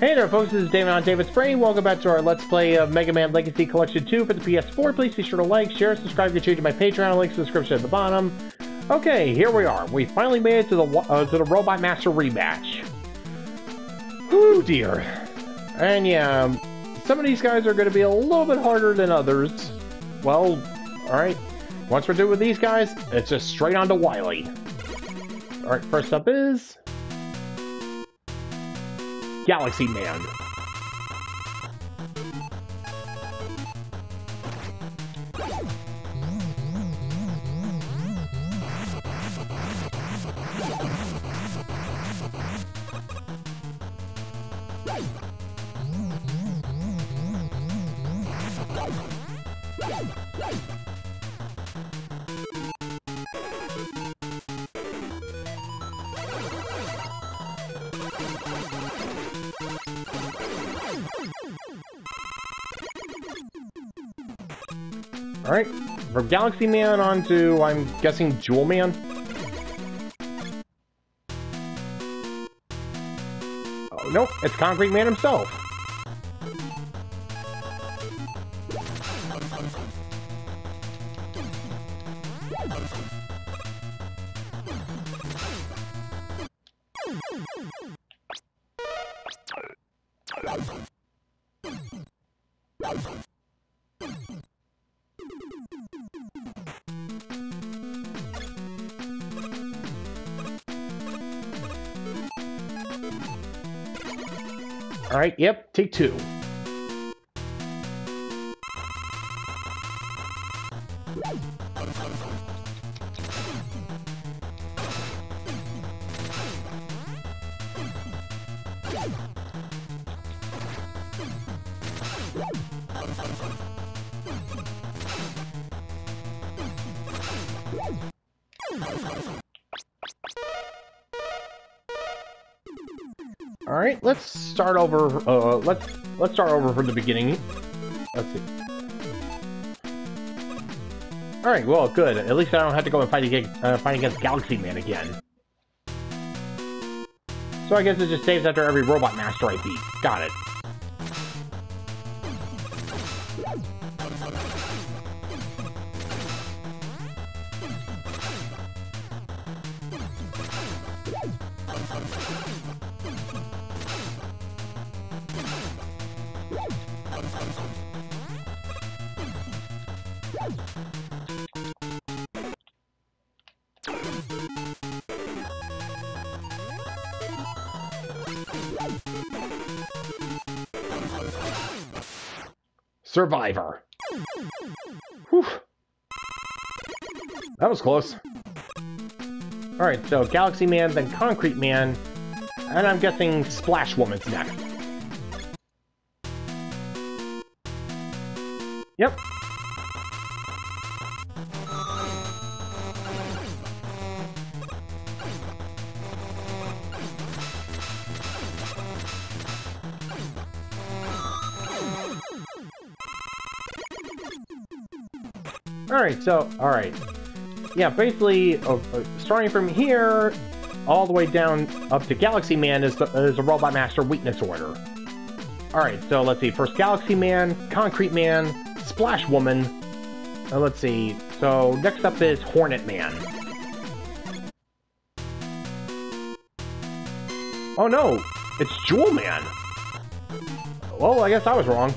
Hey there folks, this is David on David's Brain. Welcome back to our Let's Play of Mega Man Legacy Collection 2 for the PS4. Please be sure to like, share, subscribe, get you to my Patreon, links in the description at the bottom. Okay, here we are. We finally made it to the uh, to the Robot Master rematch. Whew, dear. And yeah, some of these guys are going to be a little bit harder than others. Well, alright. Once we're done with these guys, it's just straight on to Wily. Alright, first up is... Galaxy Man. Alright, from Galaxy Man on to, I'm guessing, Jewel Man? Oh, nope, it's Concrete Man himself. Alright, yep, take two. Start over. Uh, let's let's start over from the beginning. Let's see. All right, well, good. At least I don't have to go and fight against uh, fight against Galaxy Man again. So I guess it just saves after every Robot Master I beat. Got it. Survivor. Whew. That was close. Alright, so Galaxy Man, then Concrete Man, and I'm guessing Splash Woman's next. Yep. Alright, so, alright. Yeah, basically, uh, uh, starting from here, all the way down up to Galaxy Man is, the, is a Robot Master weakness order. Alright, so let's see. First Galaxy Man, Concrete Man, Splash Woman. Uh, let's see. So next up is Hornet Man. Oh no, it's Jewel Man. Well, I guess I was wrong.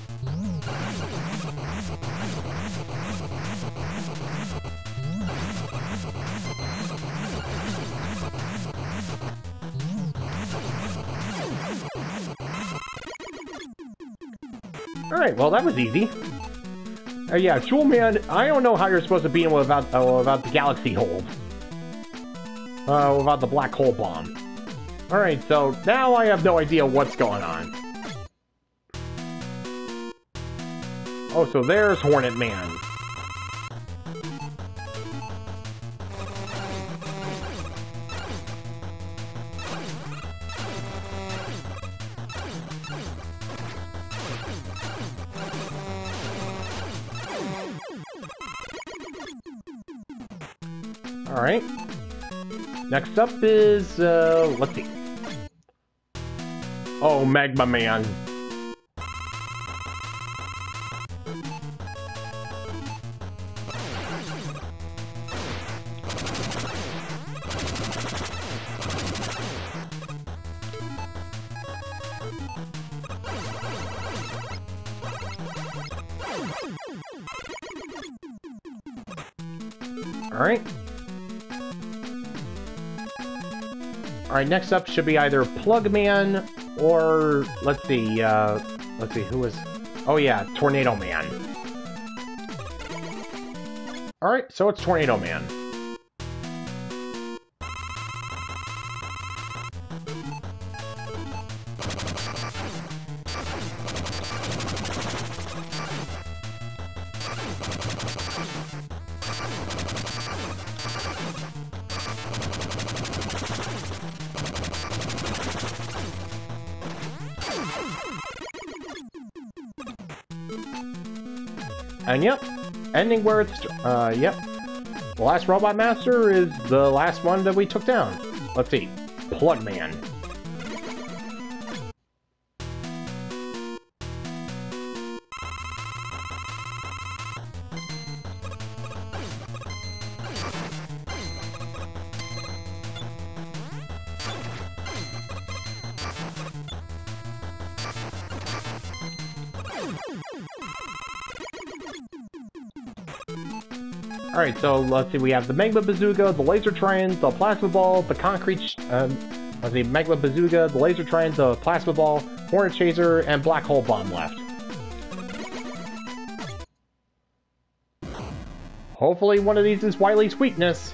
Well that was easy. Uh, yeah, Jewel Man, I don't know how you're supposed to beat him without, uh, without the Galaxy Hold. Uh, without the Black Hole Bomb. Alright, so now I have no idea what's going on. Oh, so there's Hornet Man. Next up is, uh, let's see. Oh, Magma Man. Alright. Alright, next up should be either Plugman or, let's see, uh, let's see, who is... Oh yeah, Tornado Man. Alright, so it's Tornado Man. And yep, ending where it's, uh, yep. The last Robot Master is the last one that we took down. Let's see, Plugman. Alright, so let's see, we have the Magma Bazooka, the Laser Trident, the Plasma Ball, the Concrete... Um, let's see, Magma Bazooka, the Laser Trident, the Plasma Ball, Hornet Chaser, and Black Hole Bomb left. Hopefully one of these is Wily's weakness.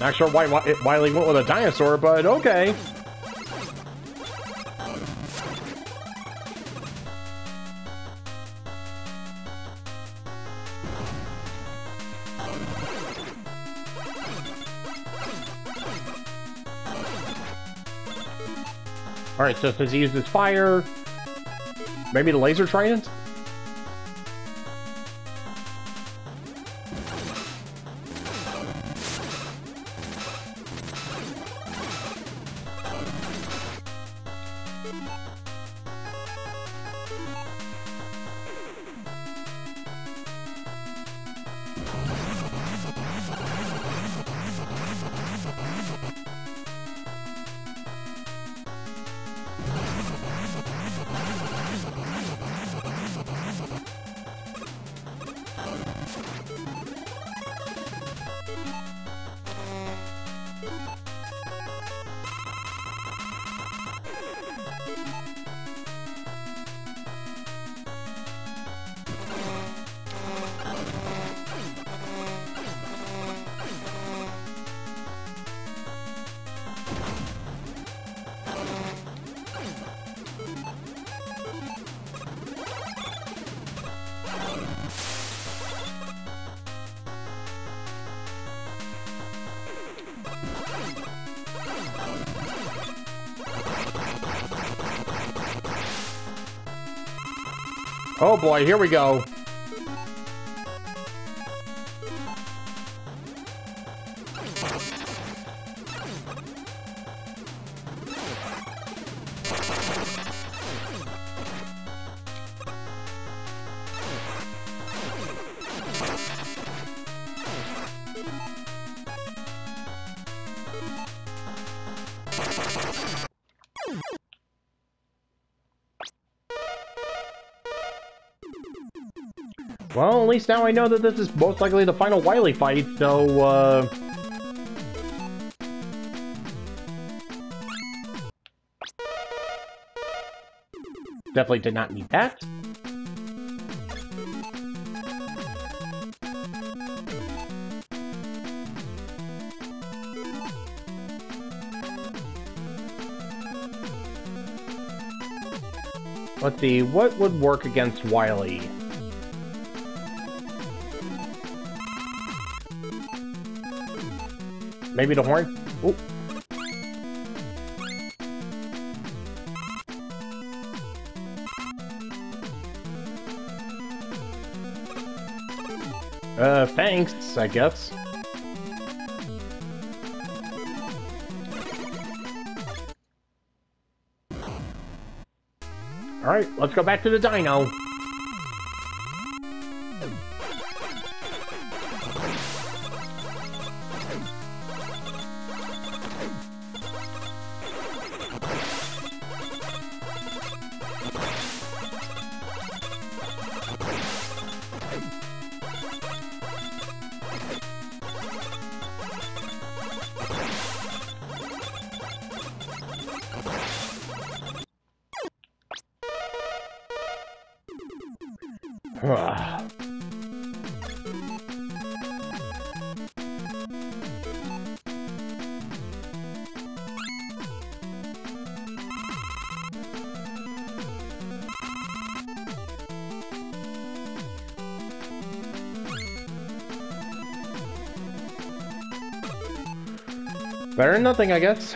Not sure why Wily went with a dinosaur, but okay. Alright, so since he uses fire, maybe the laser trident? Thank you. Oh boy, here we go. Well, at least now I know that this is most likely the final Wily fight, so, uh... Definitely did not need that. Let's see, what would work against Wily? Maybe the horn? Oh. Uh, thanks, I guess. Alright, let's go back to the dino. Better than nothing, I guess.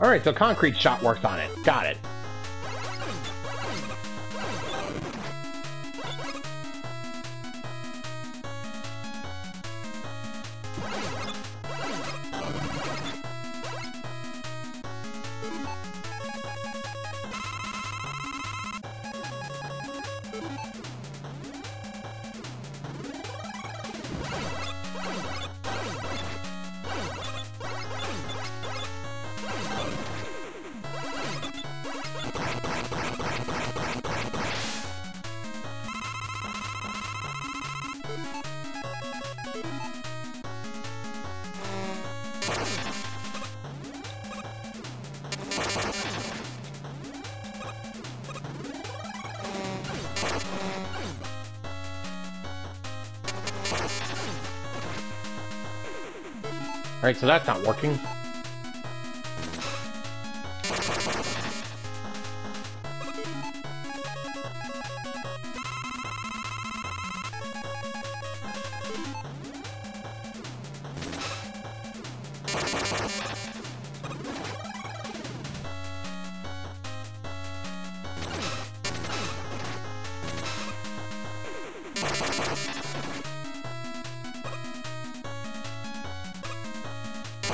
Alright, so Concrete Shot works on it. Got it. Alright, so that's not working.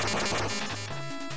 you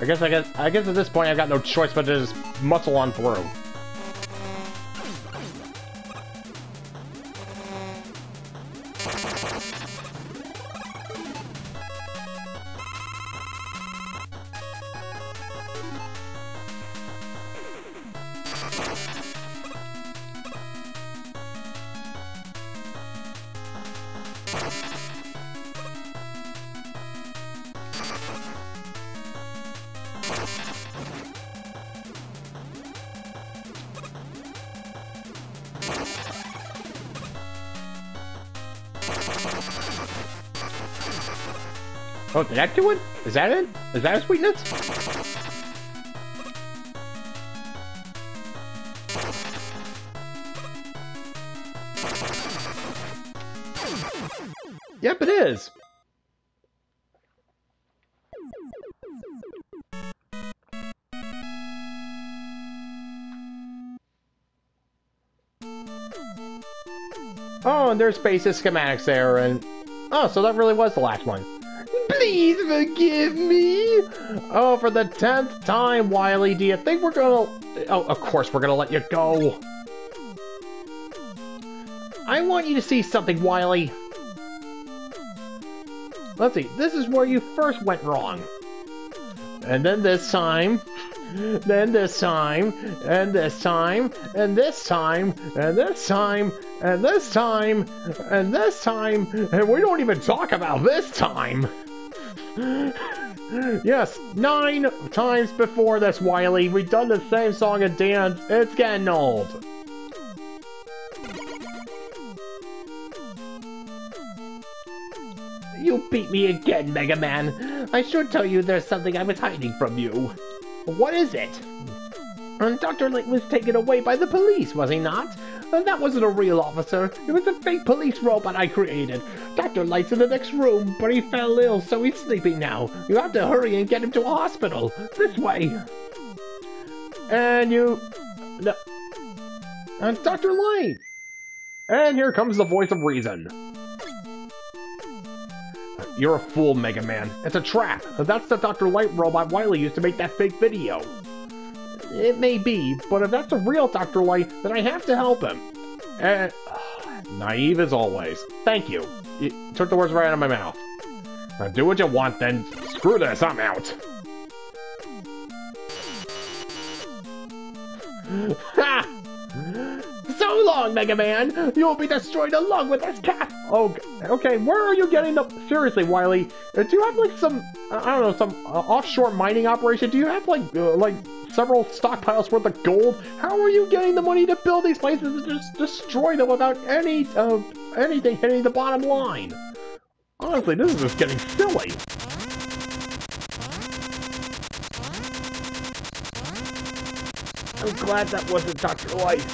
I guess I guess I guess at this point I've got no choice but to just muscle on through. Oh, did that do it? Is that it? Is that a sweetness? Yep, it is. And there's basic schematics there, and... Oh, so that really was the last one. Please forgive me! Oh, for the tenth time, Wily, do you think we're gonna... Oh, of course we're gonna let you go. I want you to see something, Wily. Let's see, this is where you first went wrong. And then this time, then this time, and this time, and this time, and this time, and this time, and this time, and we don't even talk about this time. yes, nine times before this, Wily. We've done the same song and dance. It's getting old. You beat me again, Mega Man. I should tell you there's something I was hiding from you. What is it? Dr. Light was taken away by the police, was he not? And that wasn't a real officer. It was a fake police robot I created. Dr. Light's in the next room, but he fell ill, so he's sleeping now. You have to hurry and get him to a hospital. This way. And you... No. And Dr. Light. And here comes the voice of reason. You're a fool, Mega Man. It's a trap. That's the Dr. Light robot Wily used to make that fake video. It may be, but if that's a real Dr. Light, then I have to help him. Uh, naive as always. Thank you. You took the words right out of my mouth. Now do what you want, then screw this, I'm out. ha! So long, Mega Man! You'll be destroyed along with this cat! Oh, okay, where are you getting the... Seriously, Wily, uh, do you have, like, some... I don't know, some uh, offshore mining operation? Do you have, like, uh, like, several stockpiles worth of gold? How are you getting the money to build these places and just destroy them without any, uh, anything hitting the bottom line? Honestly, this is just getting silly. I'm glad that wasn't Dr. Light,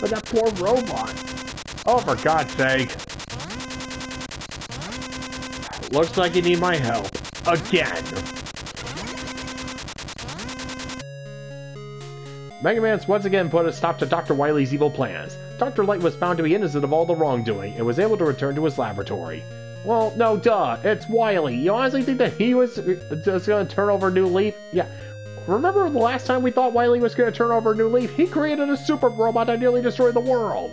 but that poor robot. Oh, for God's sake. Looks like you need my help. Again. Mega Man's once again put a stop to Dr. Wily's evil plans. Dr. Light was found to be innocent of all the wrongdoing and was able to return to his laboratory. Well, no, duh, it's Wily. You honestly think that he was just gonna turn over a new leaf? Yeah. Remember the last time we thought Wily was gonna turn over a new leaf? He created a super robot that nearly destroyed the world.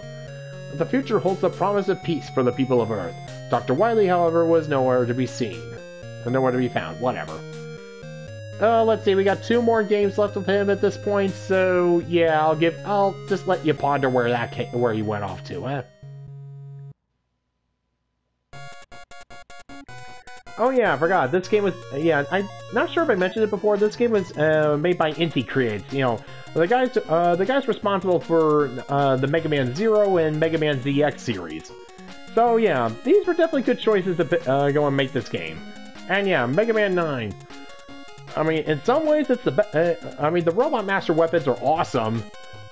The future holds the promise of peace for the people of Earth. Dr. Wily, however, was nowhere to be seen. Nowhere to be found, whatever. Uh, let's see, we got two more games left with him at this point, so yeah, I'll give, I'll just let you ponder where that where he went off to, eh? Oh yeah, I forgot. This game was, yeah, I'm not sure if I mentioned it before. This game was uh, made by Inti Creates. You know, the guys, uh, the guys responsible for uh, the Mega Man Zero and Mega Man ZX series. So yeah, these were definitely good choices to uh, go and make this game. And yeah, Mega Man 9. I mean, in some ways, it's the best. Uh, I mean, the Robot Master weapons are awesome.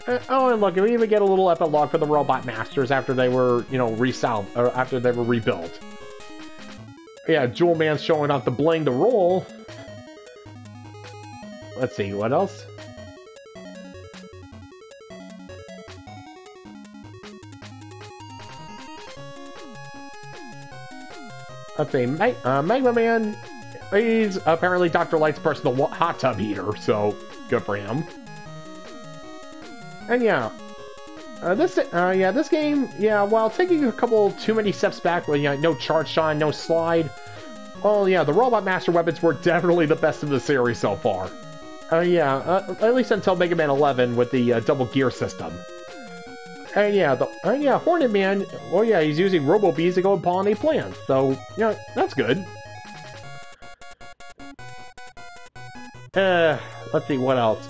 Uh, oh, and look, we even get a little epilogue for the Robot Masters after they were, you know, resolved, or after they were rebuilt. Yeah, Jewel Man's showing off the bling the roll. Let's see, what else? Let's see, Mag uh, Magma Man He's apparently Dr. Light's personal hot tub heater, so good for him. And yeah, uh, this uh, yeah this game yeah while taking a couple too many steps back with you know, no charge shine, no slide. Well, yeah, the Robot Master weapons were definitely the best of the series so far. Uh, yeah, uh, at least until Mega Man 11 with the uh, double gear system. And yeah, the uh, yeah Hornet Man. Well, yeah, he's using Robo Bees to go and pollinate plants. So yeah, that's good. Uh, let's see what else.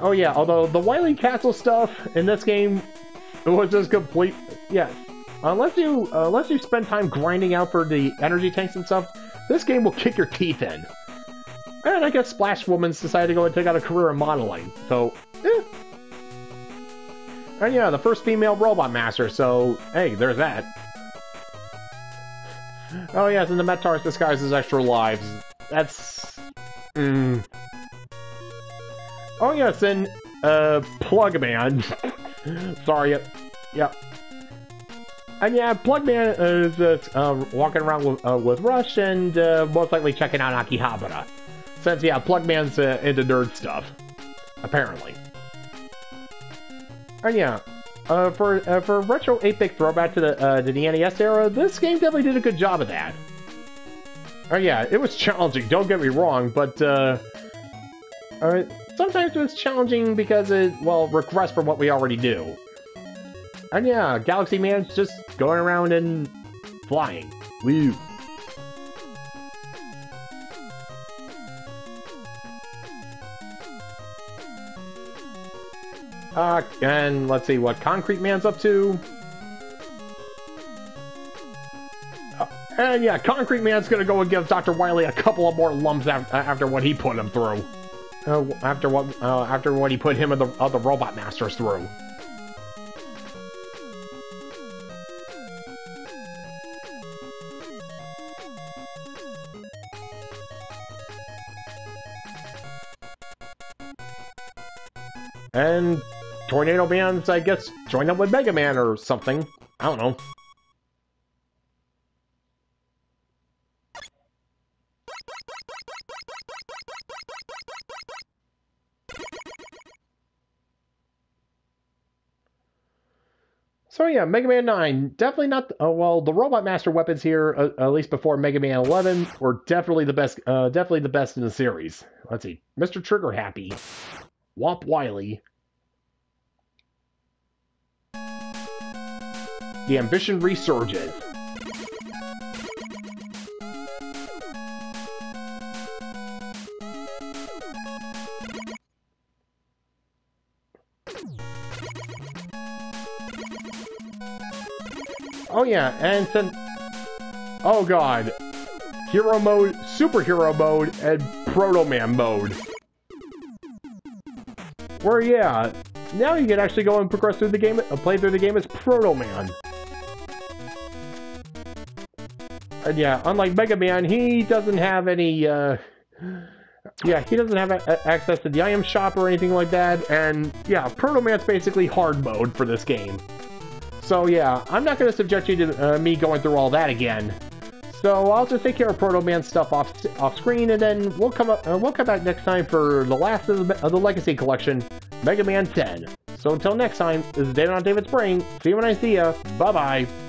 Oh yeah, although the Wily Castle stuff in this game was just complete. Yes, unless you uh, unless you spend time grinding out for the energy tanks and stuff, this game will kick your teeth in. And I guess Splash Woman's decided to go and take out a career in modeling, so eh. And yeah, the first female robot master, so hey, there's that. Oh yes, and the Mettaurs disguises extra lives. That's... Mm. Oh yes, and uh, Plugman. Sorry, yep. yep. And yeah, Plugman is uh, walking around with, uh, with Rush and uh, most likely checking out Akihabara. Since, yeah, Plugman's uh, into nerd stuff. Apparently. And yeah, uh, for uh, for retro 8-bit throwback to the uh, to the NES era, this game definitely did a good job of that. Oh yeah, it was challenging. Don't get me wrong, but uh, uh, sometimes it was challenging because it well regressed from what we already do. And yeah, Galaxy Man's just going around and flying. Woo. Uh, and let's see what Concrete Man's up to. Uh, and yeah, Concrete Man's gonna go and give Dr. Wily a couple of more lumps after, after what he put him through. Uh, after what uh, after what he put him and the other Robot Masters through. And Tornado Man's, I guess, join up with Mega Man or something. I don't know. Yeah, Mega Man 9, definitely not, uh, well, the Robot Master weapons here, uh, at least before Mega Man 11, were definitely the best, uh, definitely the best in the series. Let's see, Mr. Trigger Happy, Womp Wily, The ambition resurges. Yeah, and then... Oh god. Hero mode, superhero mode, and Proto Man mode. Where yeah, now you can actually go and progress through the game, uh, play through the game as Proto Man. And yeah, unlike Mega Man, he doesn't have any, uh, yeah, he doesn't have access to the item shop or anything like that, and yeah, Proto Man's basically hard mode for this game. So yeah, I'm not going to subject you to uh, me going through all that again. So I'll just take care of Proto Man stuff off off screen, and then we'll come up uh, we'll come back next time for the last of the, of the Legacy Collection, Mega Man 10. So until next time, this is David on David's Brain. See you when I see ya. Bye bye.